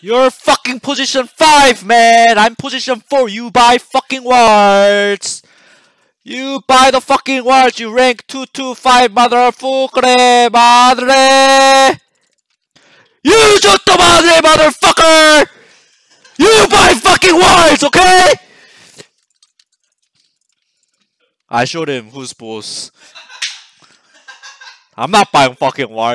You're fucking position 5, man! I'm position 4, you buy fucking wards. You buy the fucking wards. you rank 225, motherfucker, madre! You just the madre, motherfucker! You buy fucking wards, okay? I showed him who's boss. I'm not buying fucking wards.